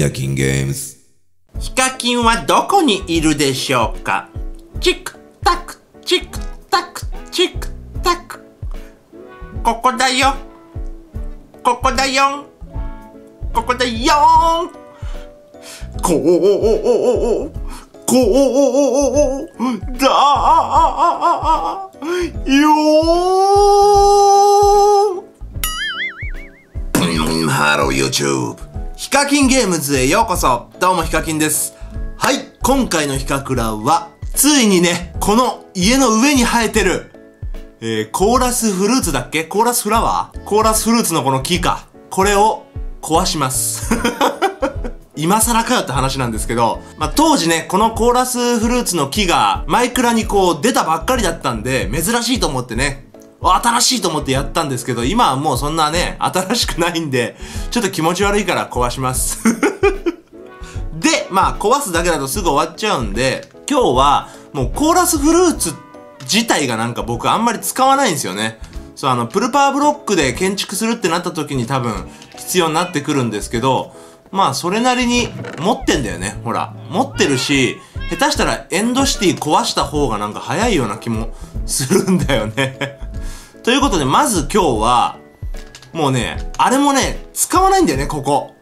カキンゲームズ。ヒカキンはどこにいるでしょうか？チクタク、チクタク、チクタク。ここだよ。ここだよ。ここだよこう、こう、だよん、 Hello YouTube。ヒカキンゲームズへようこそどうもヒカキンです。はい、今回のヒカクラは、ついにね、この家の上に生えてる、えー、コーラスフルーツだっけ？コーラスフラワー？コーラスフルーツのこの木か。これを壊します。今更かよって話なんですけど、まあ、当時ね、このコーラスフルーツの木がマイクラにこう出たばっかりだったんで、珍しいと思ってね、新しいと思ってやったんですけど、今はもうそんなね、新しくないんで、ちょっと気持ち悪いから壊します。で、まあ壊すだけだとすぐ終わっちゃうんで、今日はもうコーラスフルーツ自体がなんか僕あんまり使わないんですよね。そう、あの、プルパーブロックで建築するってなった時に多分必要になってくるんですけど、まあそれなりに持ってんだよね。ほら。持ってるし、下手したらエンドシティ壊した方がなんか早いような気もするんだよね。ということで、まず今日は、もうね、あれもね、使わないんだよね、ここ。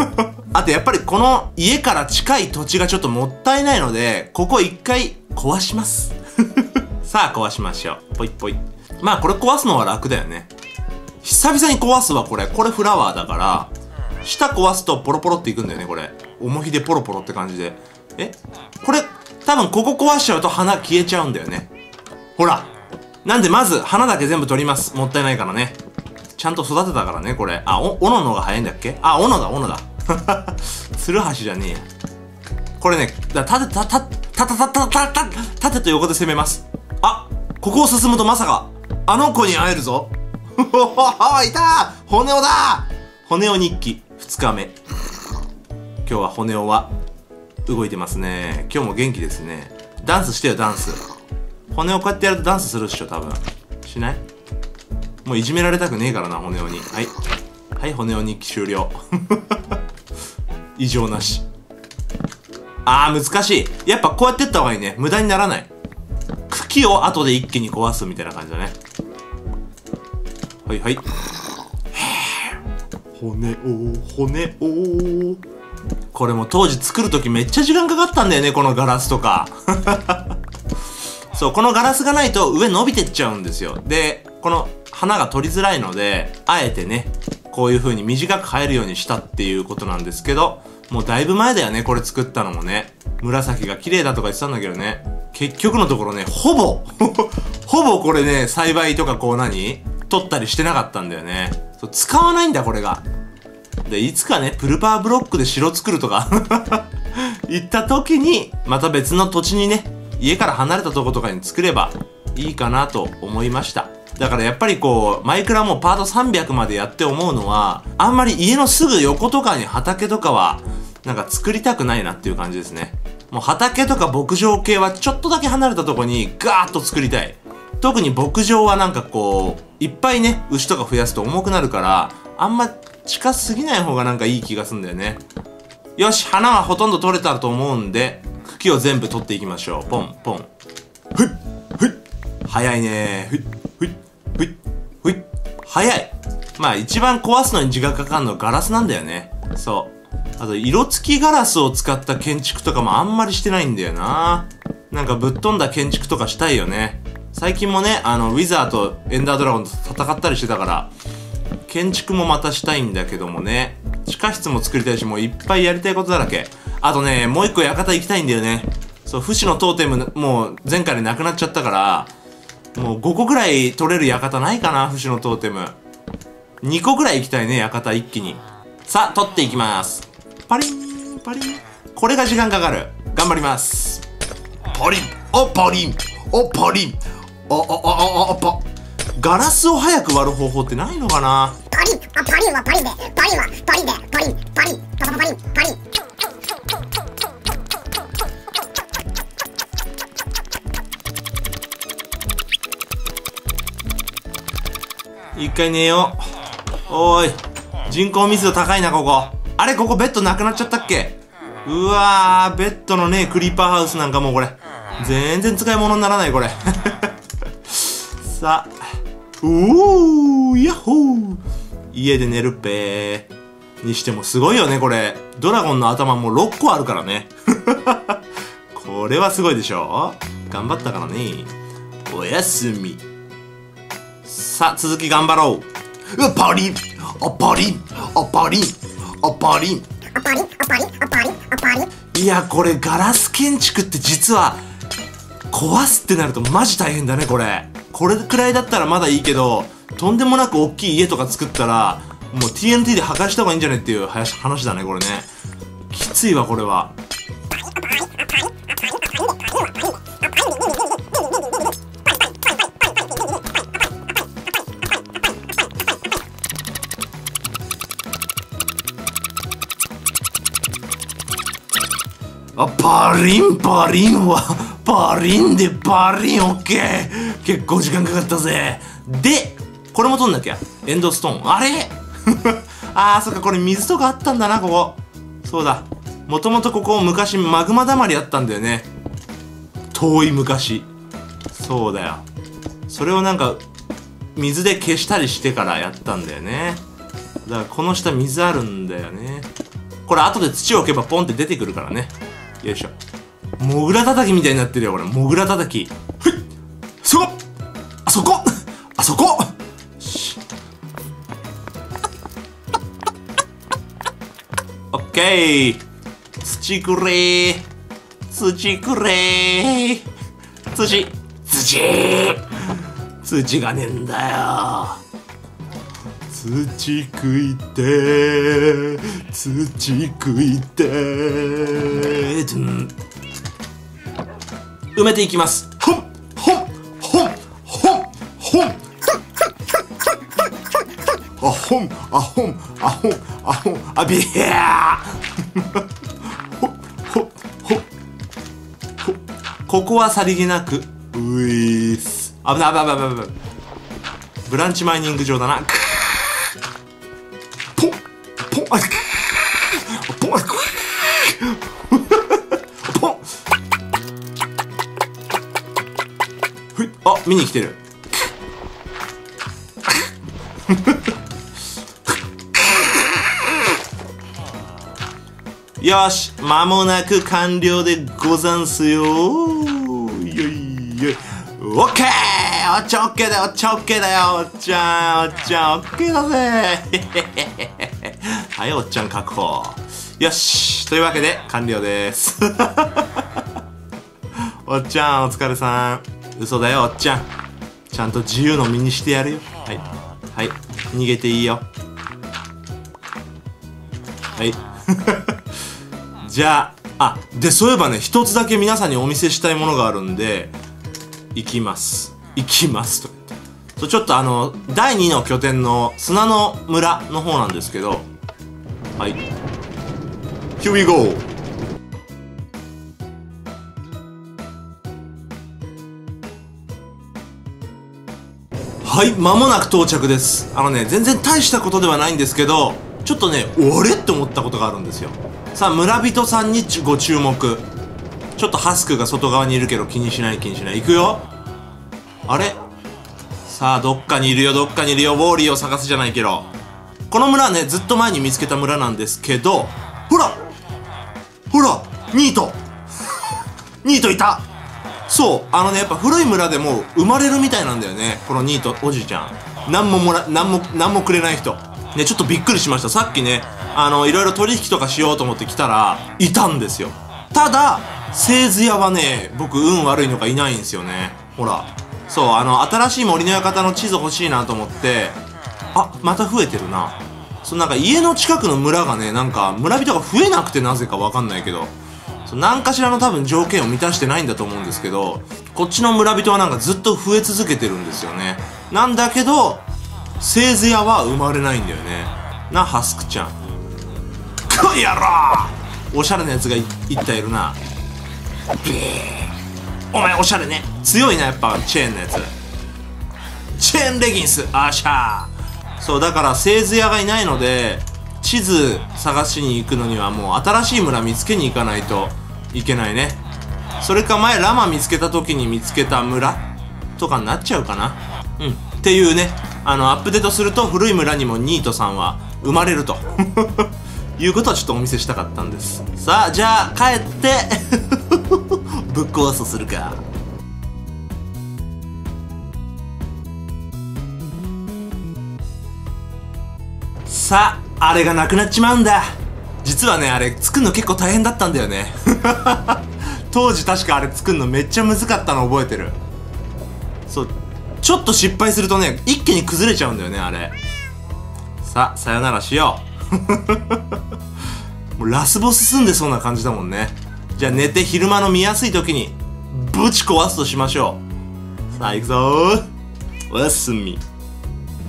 あとやっぱりこの家から近い土地がちょっともったいないので、ここ一回壊します。さあ壊しましょう。ぽいぽい。まあこれ壊すのは楽だよね。久々に壊すわ、これ。これフラワーだから、下壊すとポロポロっていくんだよね、これ。重ひでポロポロって感じで。え？これ、多分ここ壊しちゃうと花消えちゃうんだよね。ほら。なんでまず花だけ全部取ります。もったいないからね。ちゃんと育てたからね、これ。あ、お、斧の方が早いんだっけ？あ、斧だ、斧だ。つるはしじゃねえや。これね、だ縦、た、た、た、た、た、た、た、た、縦と横で攻めます。あ、ここを進むとまさか、あの子に会えるぞ。いた骨尾だ骨尾日記、二日目。今日は骨尾は、動いてますね。今日も元気ですね。ダンスしてよ、ダンス。骨をこうやってやるとダンスするっしょ、多分。しない？もういじめられたくねえからな、骨尾に。はい。はい、骨尾日記終了。異常なし。あー、難しい。やっぱこうやってった方がいいね。無駄にならない。茎を後で一気に壊すみたいな感じだね。はいはい。骨を、骨を。これも当時作るときめっちゃ時間かかったんだよね、このガラスとか。そう、このガラスがないと上伸びてっちゃうんですよ。で、この花が取りづらいので、あえてね、こういう風に短く生えるようにしたっていうことなんですけど、もうだいぶ前だよね、これ作ったのもね。紫が綺麗だとか言ってたんだけどね。結局のところね、ほぼ、ほぼこれね、栽培とかこう何取ったりしてなかったんだよね。そう使わないんだ、これが。で、いつかね、プルパーブロックで城作るとか 行った時に、また別の土地にね、家から離れたとことかに作ればいいかなと思いました。だからやっぱりこう、マイクラもパート300までやって思うのは、あんまり家のすぐ横とかに畑とかは、なんか作りたくないなっていう感じですね。もう畑とか牧場系はちょっとだけ離れたとこにガーッと作りたい。特に牧場はなんかこう、いっぱいね、牛とか増やすと重くなるから、あんま近すぎない方がなんかいい気がすんだよね。よし、花はほとんど取れたと思うんで、茎を全部取っていきましょう。ポン、ポン。ふい、ふい。早いねふい、ふい、ふい、ふい。早い。まあ一番壊すのに時間かかるのガラスなんだよね。そう。あと、色付きガラスを使った建築とかもあんまりしてないんだよな。なんかぶっ飛んだ建築とかしたいよね。最近もね、あの、ウィザーとエンダードラゴンと戦ったりしてたから、建築もまたしたいんだけどもね。地下室も作りたいし、もういっぱいやりたいことだらけ。あとね、もう一個館行きたいんだよね。そう、不死のトーテム、もう前回でなくなっちゃったから、もう5個ぐらい取れる館ないかな、不死のトーテム。2個ぐらい行きたいね、館一気に。さあ、取っていきます。パリン、パリン。これが時間かかる。頑張ります。パリン、おパリン、おパリン、お、お、お、お、お、パ、ガラスを早く割る方法ってないのかな？パリンあパリンはパリンでパリンはパリンでパリンパリンパパパパリン一回寝よう。おーい。人口密度高いな、ここ。あれここベッドなくなっちゃったっけ？うわーベッドのねクリーパーハウスなんかもうこれ。全然使い物にならないこれ。さあ。うーヤッホー。家で寝るっぺー。にしてもすごいよねこれ。ドラゴンの頭もう6個あるからね。これはすごいでしょ。頑張ったからね。おやすみ。さあ続き頑張ろう。うパリンあパリンあパリパリンあパリパリンあパリパリンいやこれガラス建築って実は壊すってなるとマジ大変だねこれ。これくらいだったらまだいいけどとんでもなく大きい家とか作ったらもう TNT で破壊した方がいいんじゃねっていう話話だねこれね。きついわこれはあパリンパリンはパリンでパリンオッケー。結構時間かかったぜ。でこれも取んなきゃ。エンドストーン。あれ？あーそっかこれ水とかあったんだなここ。そうだ。もともとここ昔マグマだまりあったんだよね。遠い昔。そうだよ。それをなんか水で消したりしてからやったんだよね。だからこの下水あるんだよね。これ後で土を置けばポンって出てくるからね。よいしょ。モグラ叩きみたいになってるよこれ。モグラ叩き。ふいそこ。あそこ。あそこ。しオッケー。土くれ。ー土くれ。ー土。土。土がねえんだよ。土食いてー。土食いて埋めていきます。ほんほんほんほんほん。あほんあほんあほんあほんあびやー。ほほほほ。ここはさりげなく。ういーす。危ない危ない危ない危ない。ブランチマイニング場だなふいあ見に来てる。よし間もなく完了でござんすよ。よいよい。オッケーおっちゃんオッケーだよおっちゃんオッケーだよ。おっちゃんおっちゃんオッケーだぜ。はいおっちゃん確保。よしというわけで完了です。おっちゃんお疲れさん。嘘だよおっちゃん。ちゃんと自由の身にしてやるよ。はい。はい。逃げていいよ。はい。じゃああでそういえばね一つだけ皆さんにお見せしたいものがあるんで行きます。行きますとそうちょっとあの第2の拠点の砂の村の方なんですけど。はい。Here we go! はい、間もなく到着です。あのね、全然大したことではないんですけど、ちょっとね、あれ？って思ったことがあるんですよ。さあ、村人さんにご注目。ちょっとハスクが外側にいるけど気にしない気にしない。行くよあれ？さあ、どっかにいるよ、どっかにいるよ、ウォーリーを探すじゃないけど。この村ね、ずっと前に見つけた村なんですけど、ほらほらニート ニートいたそう、あのね、やっぱ古い村でも生まれるみたいなんだよね。このニートおじいちゃん。なんももら、なんも、なんもくれない人。ね、ちょっとびっくりしました。さっきね、あの、いろいろ取引とかしようと思って来たら、いたんですよ。ただ、製図屋はね、僕運悪いのがいないんですよね。ほら。そう、あの、新しい森の館の地図欲しいなと思って、あ、また増えてるな。そう、なんか家の近くの村がね、なんか村人が増えなくてなぜかわかんないけど、そう何かしらの多分条件を満たしてないんだと思うんですけど、こっちの村人はなんかずっと増え続けてるんですよね。なんだけど、製図屋は生まれないんだよね。な、ハスクちゃん。こやろおしゃれなやつがいいったいるな。ビーお前おしゃれね。強いな、やっぱチェーンのやつ。チェーンレギンスあーしゃーそう、だから製図屋がいないので、地図探しに行くのにはもう新しい村見つけに行かないといけないね。それか前ラマ見つけた時に見つけた村とかになっちゃうかな。うん。っていうね。あのアップデートすると古い村にもニートさんは生まれると。いうことはちょっとお見せしたかったんです。さあじゃあ帰って。ぶっ壊すとするか。さああれがなくなっちまうんだ。実はねあれ作るの結構大変だったんだよね。当時確かあれ作るのめっちゃ難かったの覚えてる。そうちょっと失敗するとね一気に崩れちゃうんだよねあれ。さあさよならしよう。もうラスボス住んでそうな感じだもんね。じゃあ寝て昼間の見やすい時にぶち壊すとしましょう。さあ行くぞ。おやすみ。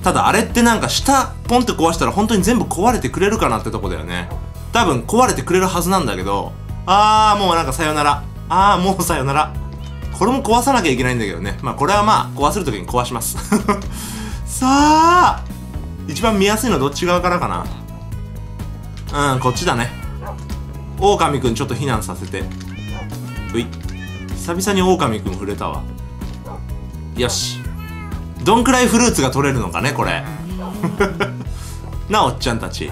ただあれってなんか下ポンって壊したら本当に全部壊れてくれるかなってとこだよね。多分壊れてくれるはずなんだけどあーもうなんかさよなら。あーもうさよなら。これも壊さなきゃいけないんだけどね。まあこれはまあ壊せる時に壊します。さあ一番見やすいのはどっち側からかな？うんこっちだね。狼くんちょっと避難させて。うい。久々に狼くん触れたわ。よし。どんくらいフルーツが取れるのかねこれ。なおっちゃんたち。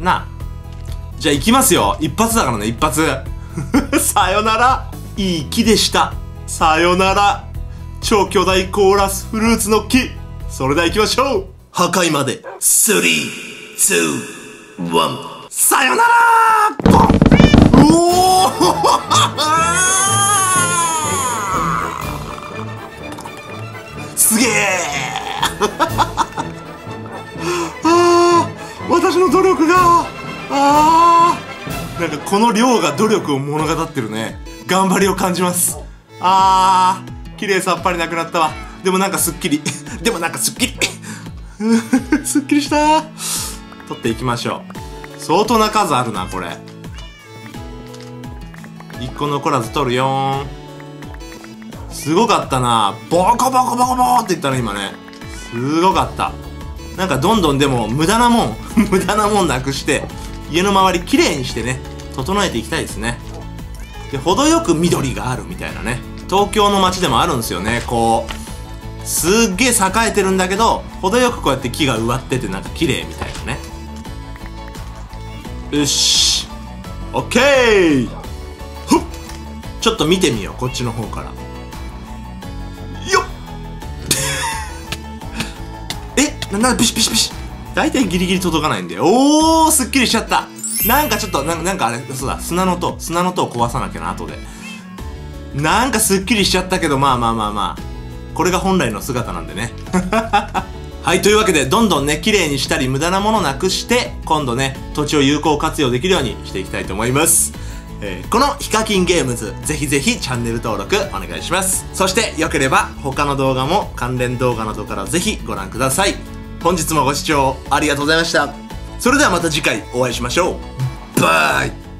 なじゃあ行きますよ。一発だからね一発。さよなら。いい木でした。さよなら。超巨大コーラスフルーツの木。それでは行きましょう。破壊まで。3、2、1さよなら。ボンおおすげえ。あー私の努力が。あー。なんかこの量が努力を物語ってるね。頑張りを感じます。あー。綺麗さっぱりなくなったわ。でもなんかすっきり。でもなんかすっきり。すっきりした。取っていきましょう。相当な数あるなこれ。一個残らず取るよーん。すごかったな。ボコボコボコボコって言ったね今ね。すごかった。なんかどんどんでも無駄なもん 無駄なもんなくして家の周りきれいにしてね整えていきたいですね。で程よく緑があるみたいなね。東京の街でもあるんですよね。こうすっげえ栄えてるんだけど程よくこうやって木が植わっててなんか綺麗みたいなね。よし。オッケー。ふっ。ちょっと見てみようこっちの方から。えな、な、ビシビシビシ。大体ギリギリ届かないんで。おー、すっきりしちゃった。なんかちょっと、なんなんかあれ、そうだ、砂の塔、砂の塔壊さなきゃな、後で。なんかすっきりしちゃったけど、まあまあまあまあ。これが本来の姿なんでね。はい、というわけで、どんどんね、綺麗にしたり、無駄なものなくして、今度ね、土地を有効活用できるようにしていきたいと思います。えーこのヒカキンゲームズ、ぜひぜひチャンネル登録お願いします。そして、良ければ他の動画も関連動画などからぜひご覧ください。本日もご視聴ありがとうございました。それではまた次回お会いしましょう。バイ